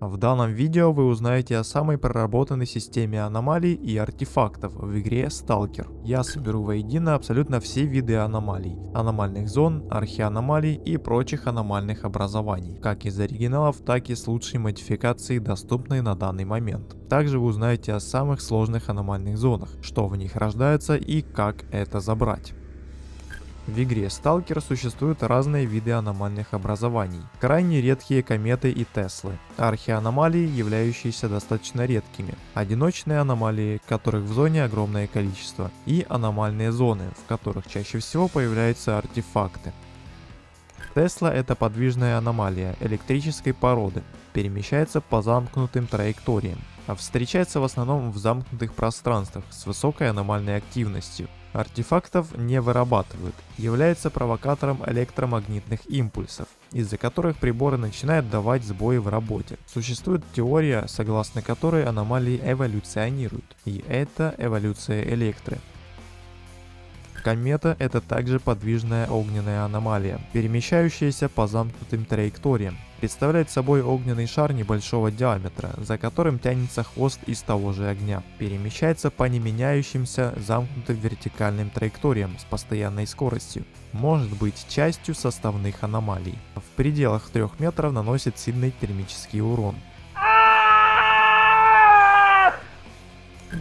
В данном видео вы узнаете о самой проработанной системе аномалий и артефактов в игре Stalker. Я соберу воедино абсолютно все виды аномалий, аномальных зон, архианомалий и прочих аномальных образований, как из оригиналов, так и с лучшей модификацией, доступной на данный момент. Также вы узнаете о самых сложных аномальных зонах, что в них рождается и как это забрать. В игре Stalker существуют разные виды аномальных образований. Крайне редкие кометы и Теслы. Архианомалии, являющиеся достаточно редкими. Одиночные аномалии, которых в зоне огромное количество. И аномальные зоны, в которых чаще всего появляются артефакты. Тесла это подвижная аномалия электрической породы, перемещается по замкнутым траекториям, встречается в основном в замкнутых пространствах с высокой аномальной активностью. Артефактов не вырабатывают, является провокатором электромагнитных импульсов, из-за которых приборы начинают давать сбои в работе. Существует теория, согласно которой аномалии эволюционируют, и это эволюция электры. Комета – это также подвижная огненная аномалия, перемещающаяся по замкнутым траекториям. Представляет собой огненный шар небольшого диаметра, за которым тянется хвост из того же огня. Перемещается по неменяющимся замкнутым вертикальным траекториям с постоянной скоростью. Может быть частью составных аномалий. В пределах 3 метров наносит сильный термический урон.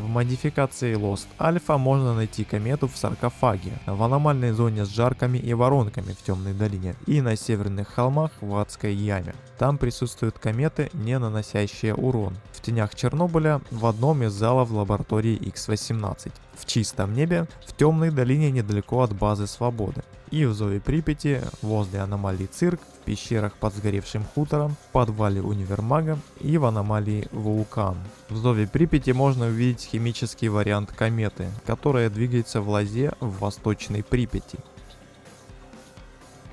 Модификации Lost Alpha можно найти комету в саркофаге, в аномальной зоне с жарками и воронками в темной долине и на северных холмах в адской яме. Там присутствуют кометы, не наносящие урон. В тенях Чернобыля в одном из залов лаборатории X-18. В чистом небе, в темной долине недалеко от базы Свободы и в Зове Припяти, возле аномалии Цирк, пещерах под сгоревшим хутором, в подвале универмага и в аномалии Вулкан. В Зове Припяти можно увидеть химический вариант кометы, которая двигается в лазе в восточной Припяти.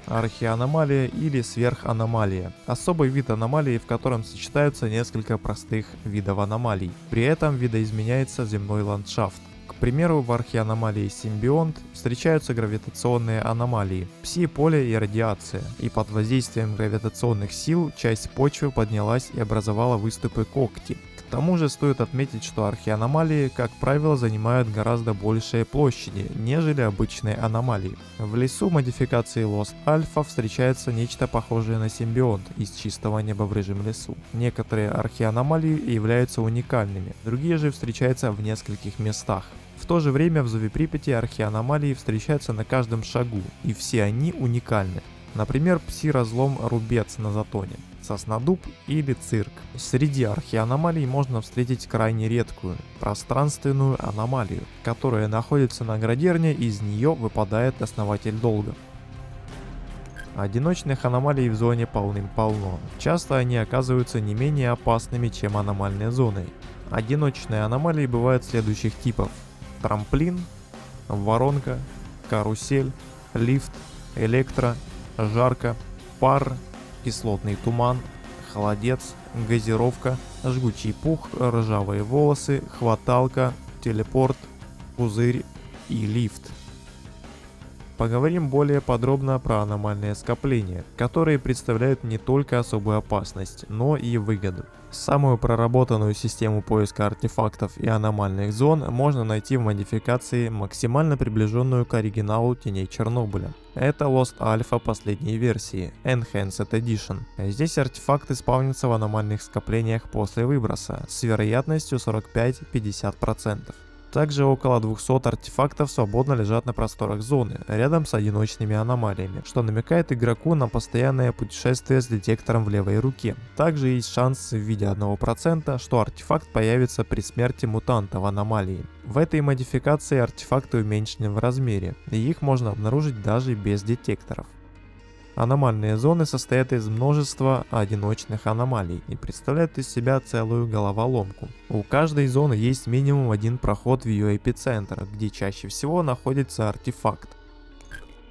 Архианомалия или сверханомалия. Особый вид аномалии, в котором сочетаются несколько простых видов аномалий. При этом видоизменяется земной ландшафт. К примеру, в архианомалии Симбионт встречаются гравитационные аномалии, пси-поле и радиация, и под воздействием гравитационных сил часть почвы поднялась и образовала выступы когти. К тому же стоит отметить, что архианомалии, как правило, занимают гораздо большие площади, нежели обычные аномалии. В лесу модификации Lost Alpha встречается нечто похожее на симбионт из чистого неба в рыжем лесу. Некоторые архианомалии являются уникальными, другие же встречаются в нескольких местах. В то же время в Зове Припяти архианомалии встречаются на каждом шагу, и все они уникальны. Например, пси-разлом Рубец на Затоне, Соснодуб или Цирк. Среди архианомалий можно встретить крайне редкую, пространственную аномалию, которая находится на градерне и из нее выпадает основатель долга. Одиночных аномалий в зоне полным-полно. Часто они оказываются не менее опасными, чем аномальные зоны. Одиночные аномалии бывают следующих типов трамплин, воронка, карусель, лифт, электро, жарко, пар, кислотный туман, холодец, газировка, жгучий пух, ржавые волосы, хваталка, телепорт, пузырь и лифт. Поговорим более подробно про аномальные скопления, которые представляют не только особую опасность, но и выгоду. Самую проработанную систему поиска артефактов и аномальных зон можно найти в модификации, максимально приближенную к оригиналу Теней Чернобыля. Это Lost Alpha последней версии, Enhanced Edition. Здесь артефакты спавнятся в аномальных скоплениях после выброса с вероятностью 45-50%. Также около 200 артефактов свободно лежат на просторах зоны, рядом с одиночными аномалиями, что намекает игроку на постоянное путешествие с детектором в левой руке. Также есть шанс в виде 1%, что артефакт появится при смерти мутанта в аномалии. В этой модификации артефакты уменьшены в размере, и их можно обнаружить даже без детекторов. Аномальные зоны состоят из множества одиночных аномалий и представляют из себя целую головоломку. У каждой зоны есть минимум один проход в ее эпицентр, где чаще всего находится артефакт.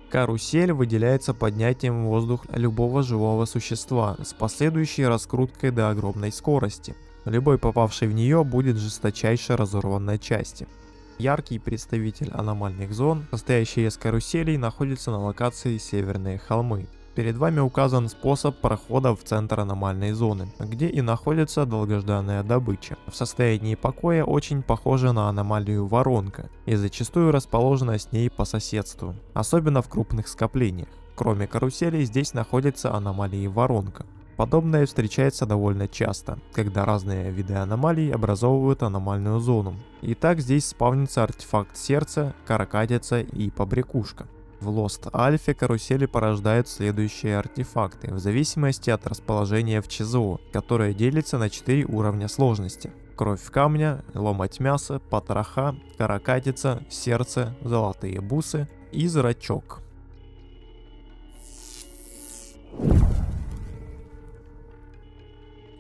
Карусель выделяется поднятием в воздух любого живого существа с последующей раскруткой до огромной скорости. Любой попавший в нее будет жесточайше разорван на части. Яркий представитель аномальных зон, состоящий из каруселей, находится на локации Северные холмы. Перед вами указан способ прохода в центр аномальной зоны, где и находится долгожданная добыча. В состоянии покоя очень похожа на аномалию воронка и зачастую расположена с ней по соседству, особенно в крупных скоплениях. Кроме каруселей здесь находится аномалии воронка. Подобное встречается довольно часто, когда разные виды аномалий образовывают аномальную зону. Итак, здесь спавнится артефакт сердца, каракатица и побрякушка. В Lost Альфе карусели порождают следующие артефакты, в зависимости от расположения в ЧЗО, которое делится на 4 уровня сложности. Кровь камня, ломать мясо, потроха, каракатица, сердце, золотые бусы и зрачок.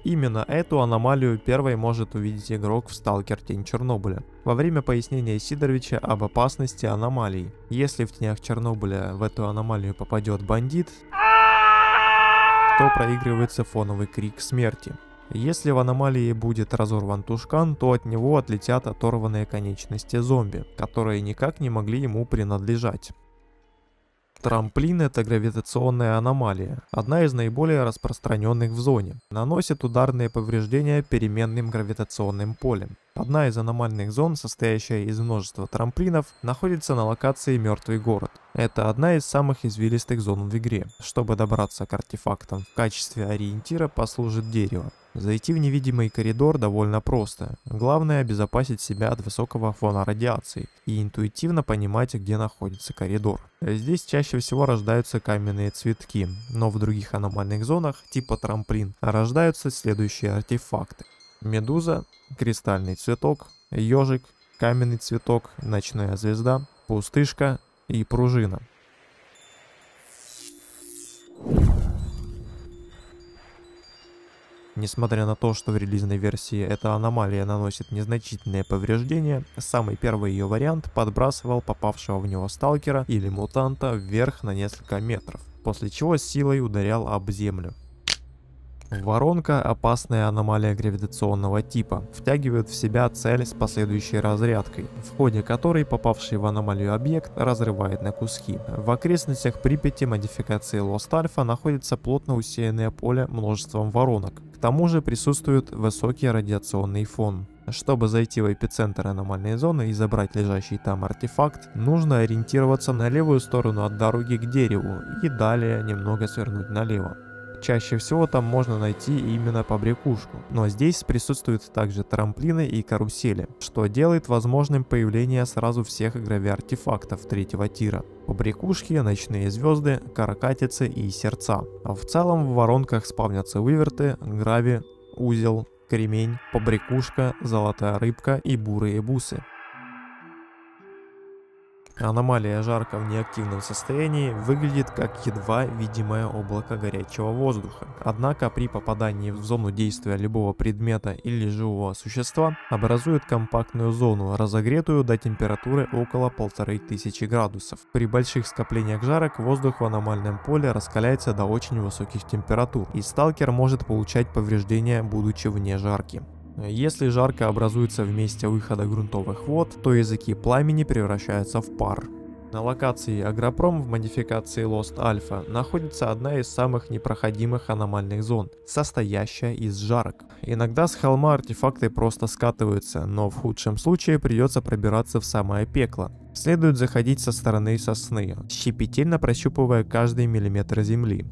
Именно эту аномалию первой может увидеть игрок в Сталкер Тень Чернобыля. Во время пояснения Сидоровича об опасности аномалий. Если в тенях Чернобыля в эту аномалию попадет бандит, то проигрывается фоновый крик смерти. Если в аномалии будет разорван тушкан, то от него отлетят оторванные конечности зомби, которые никак не могли ему принадлежать. Трамплин – это гравитационная аномалия, одна из наиболее распространенных в зоне. Наносит ударные повреждения переменным гравитационным полем. Одна из аномальных зон, состоящая из множества трамплинов, находится на локации Мертвый город. Это одна из самых извилистых зон в игре. Чтобы добраться к артефактам в качестве ориентира послужит дерево. Зайти в невидимый коридор довольно просто. Главное обезопасить себя от высокого фона радиации и интуитивно понимать, где находится коридор. Здесь чаще всего рождаются каменные цветки, но в других аномальных зонах, типа трамплин, рождаются следующие артефакты. Медуза, кристальный цветок, ежик, каменный цветок, ночная звезда, пустышка и пружина. Несмотря на то, что в релизной версии эта аномалия наносит незначительные повреждения, самый первый ее вариант подбрасывал попавшего в него сталкера или мутанта вверх на несколько метров, после чего силой ударял об землю. Воронка – опасная аномалия гравитационного типа, втягивает в себя цель с последующей разрядкой, в ходе которой попавший в аномалию объект разрывает на куски. В окрестностях Припяти модификации Lost Alpha находится плотно усеянное поле множеством воронок. Тому же присутствует высокий радиационный фон. Чтобы зайти в эпицентр аномальной зоны и забрать лежащий там артефакт, нужно ориентироваться на левую сторону от дороги к дереву и далее немного свернуть налево. Чаще всего там можно найти именно побрякушку, но здесь присутствуют также трамплины и карусели, что делает возможным появление сразу всех игровых артефактов третьего тира. Побрякушки, ночные звезды, каракатицы и сердца. А в целом в воронках спавнятся выверты, грави, узел, кремень, побрякушка, золотая рыбка и бурые бусы. Аномалия жарко в неактивном состоянии выглядит как едва видимое облако горячего воздуха. Однако при попадании в зону действия любого предмета или живого существа образует компактную зону, разогретую до температуры около 1500 градусов. При больших скоплениях жарок воздух в аномальном поле раскаляется до очень высоких температур, и сталкер может получать повреждения, будучи вне жарки. Если жарко образуется в месте выхода грунтовых вод, то языки пламени превращаются в пар. На локации Агропром в модификации Lost Alpha находится одна из самых непроходимых аномальных зон, состоящая из жарок. Иногда с холма артефакты просто скатываются, но в худшем случае придется пробираться в самое пекло. Следует заходить со стороны сосны, щепетильно прощупывая каждый миллиметр земли.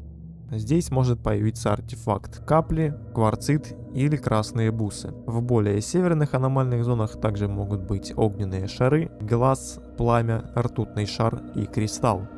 Здесь может появиться артефакт капли, кварцит или красные бусы. В более северных аномальных зонах также могут быть огненные шары, глаз, пламя, ртутный шар и кристалл.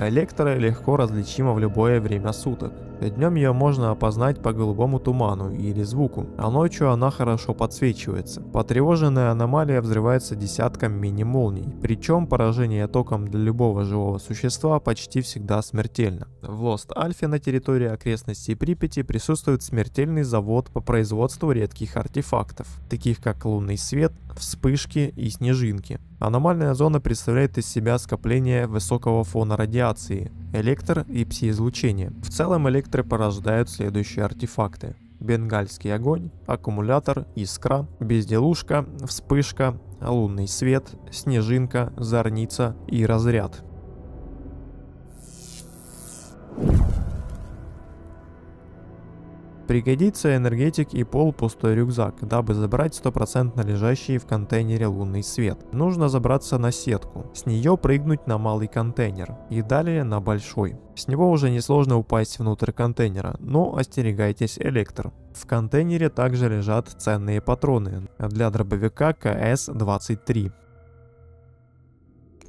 Электро легко различима в любое время суток. Днем ее можно опознать по голубому туману или звуку, а ночью она хорошо подсвечивается. Потревоженная аномалия взрывается десятком мини-молний, причем поражение током для любого живого существа почти всегда смертельно. В Lost Альфе на территории окрестностей Припяти присутствует смертельный завод по производству редких артефактов, таких как лунный свет, вспышки и снежинки. Аномальная зона представляет из себя скопление высокого фона радиации, электр и пси-излучение. В целом электры порождают следующие артефакты. Бенгальский огонь, аккумулятор, искра, безделушка, вспышка, лунный свет, снежинка, зорница и разряд. Пригодится энергетик и полупустой рюкзак, дабы забрать стопроцентно лежащий в контейнере лунный свет. Нужно забраться на сетку, с нее прыгнуть на малый контейнер и далее на большой. С него уже несложно упасть внутрь контейнера, но остерегайтесь электр. В контейнере также лежат ценные патроны для дробовика КС-23.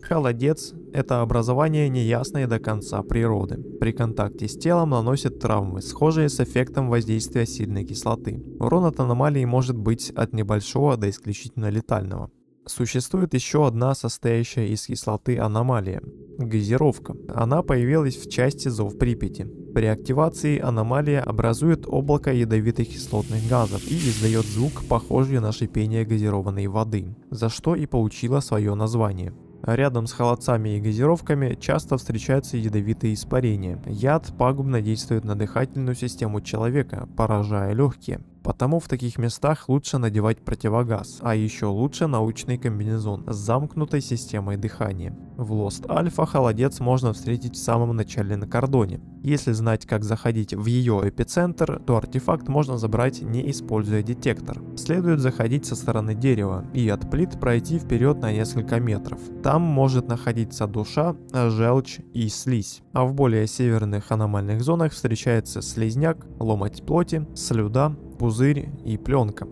Холодец – это образование неясной до конца природы. При контакте с телом наносит травмы, схожие с эффектом воздействия сильной кислоты. Урон от аномалии может быть от небольшого до исключительно летального. Существует еще одна состоящая из кислоты аномалия – газировка. Она появилась в части Зов Припяти. При активации аномалия образует облако ядовитых кислотных газов и издает звук, похожий на шипение газированной воды, за что и получила свое название. Рядом с холодцами и газировками часто встречаются ядовитые испарения. Яд пагубно действует на дыхательную систему человека, поражая легкие. Потому в таких местах лучше надевать противогаз, а еще лучше научный комбинезон с замкнутой системой дыхания. В Lost Alpha холодец можно встретить в самом начале на кордоне. Если знать, как заходить в ее эпицентр, то артефакт можно забрать не используя детектор. Следует заходить со стороны дерева и от плит пройти вперед на несколько метров. Там может находиться душа, желчь и слизь. А в более северных аномальных зонах встречается слизняк, ломоть плоти, слюда, пузырь и пленка.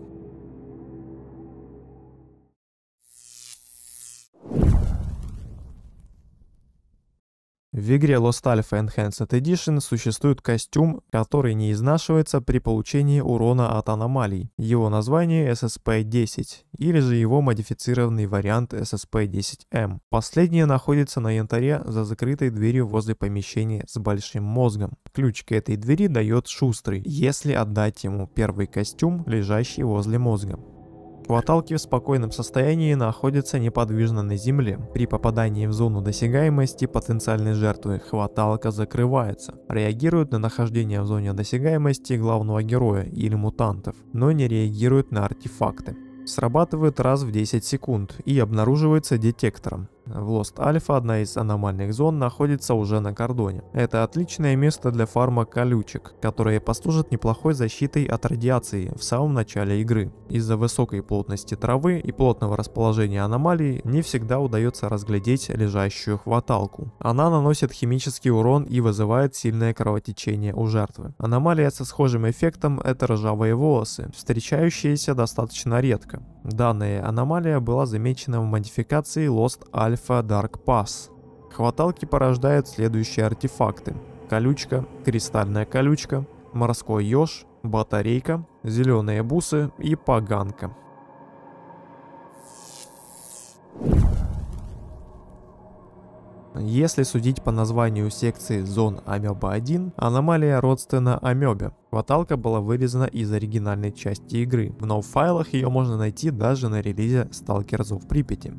В игре Lost Alpha Enhanced Edition существует костюм, который не изнашивается при получении урона от аномалий. Его название SSP-10, или же его модифицированный вариант SSP-10M. Последнее находится на янтаре за закрытой дверью возле помещения с большим мозгом. Ключ к этой двери дает Шустрый, если отдать ему первый костюм, лежащий возле мозга. Хваталки в спокойном состоянии находятся неподвижно на земле. При попадании в зону досягаемости потенциальной жертвы хваталка закрывается. Реагирует на нахождение в зоне досягаемости главного героя или мутантов, но не реагирует на артефакты. Срабатывает раз в 10 секунд и обнаруживается детектором. В Lost Alpha одна из аномальных зон находится уже на кордоне. Это отличное место для фарма колючек, которые послужат неплохой защитой от радиации в самом начале игры. Из-за высокой плотности травы и плотного расположения аномалии не всегда удается разглядеть лежащую хваталку. Она наносит химический урон и вызывает сильное кровотечение у жертвы. Аномалия со схожим эффектом это ржавые волосы, встречающиеся достаточно редко. Данная аномалия была замечена в модификации Lost Alpha Dark Pass. Хваталки порождают следующие артефакты. Колючка, кристальная колючка, морской еж, батарейка, зеленые бусы и поганка. Если судить по названию секции зон Амеба 1, аномалия родственна Амебе. Хваталка была вырезана из оригинальной части игры. В нов-файлах ее можно найти даже на релизе Stalker в Припяти.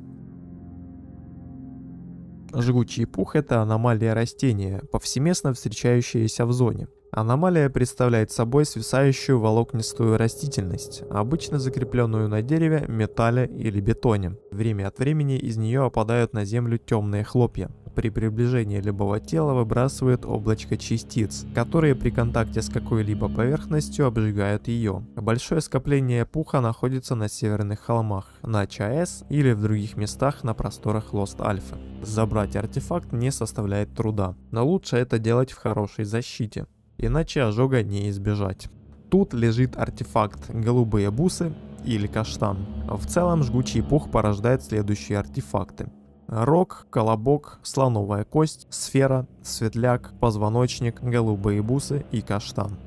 Жгучий пух – это аномалия растения, повсеместно встречающаяся в зоне. Аномалия представляет собой свисающую волокнистую растительность, обычно закрепленную на дереве, металле или бетоне. Время от времени из нее опадают на землю темные хлопья. При приближении любого тела выбрасывает облачко частиц, которые при контакте с какой-либо поверхностью обжигают ее. Большое скопление пуха находится на северных холмах, на ЧАЭС или в других местах на просторах Лост Альфа. Забрать артефакт не составляет труда, но лучше это делать в хорошей защите, иначе ожога не избежать. Тут лежит артефакт голубые бусы или каштан. В целом жгучий пух порождает следующие артефакты. Рог, колобок, слоновая кость, сфера, светляк, позвоночник, голубые бусы и каштан.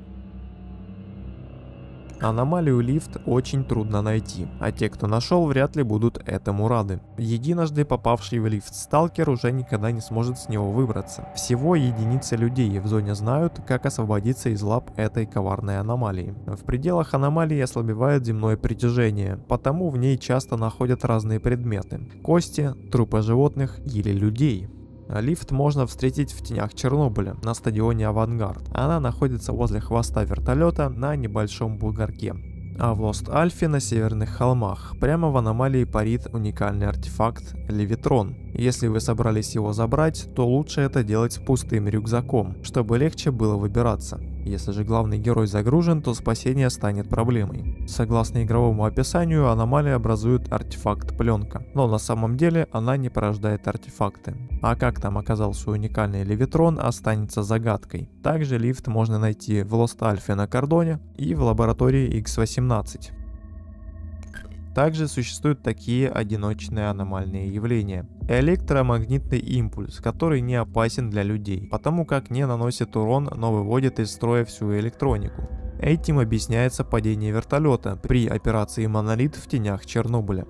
Аномалию лифт очень трудно найти, а те, кто нашел, вряд ли будут этому рады. Единожды попавший в лифт сталкер уже никогда не сможет с него выбраться. Всего единицы людей в зоне знают, как освободиться из лап этой коварной аномалии. В пределах аномалии ослабевает земное притяжение, потому в ней часто находят разные предметы. Кости, трупы животных или людей. Лифт можно встретить в тенях Чернобыля на стадионе Авангард. Она находится возле хвоста вертолета на небольшом бугорке. А в Лост Альфе на северных холмах прямо в аномалии парит уникальный артефакт Левитрон. Если вы собрались его забрать, то лучше это делать с пустым рюкзаком, чтобы легче было выбираться. Если же главный герой загружен, то спасение станет проблемой. Согласно игровому описанию, аномалия образует артефакт пленка, но на самом деле она не порождает артефакты. А как там оказался уникальный левитрон, останется загадкой. Также лифт можно найти в Лост Альфе на кордоне и в лаборатории X18. Также существуют такие одиночные аномальные явления. Электромагнитный импульс, который не опасен для людей, потому как не наносит урон, но выводит из строя всю электронику. Этим объясняется падение вертолета при операции «Монолит» в тенях Чернобыля.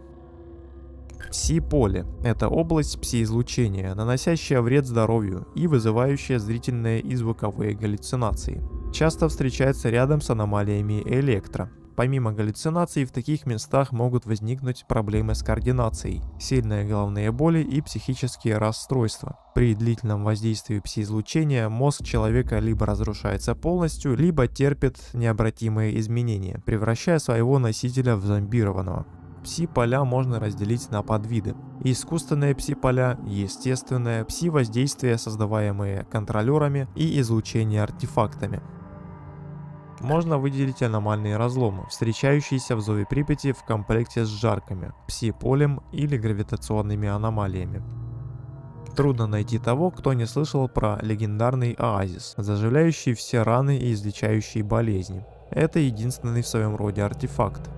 Пси-поле – это область пси-излучения, наносящая вред здоровью и вызывающая зрительные и звуковые галлюцинации. Часто встречается рядом с аномалиями электро. Помимо галлюцинаций, в таких местах могут возникнуть проблемы с координацией, сильные головные боли и психические расстройства. При длительном воздействии пси-излучения мозг человека либо разрушается полностью, либо терпит необратимые изменения, превращая своего носителя в зомбированного. Пси-поля можно разделить на подвиды. Искусственные пси-поля, естественное пси-воздействие, создаваемые контролерами и излучение артефактами. Можно выделить аномальные разломы, встречающиеся в Зове Припяти в комплекте с жарками, пси-полем или гравитационными аномалиями. Трудно найти того, кто не слышал про легендарный оазис, заживляющий все раны и излечающий болезни. Это единственный в своем роде артефакт.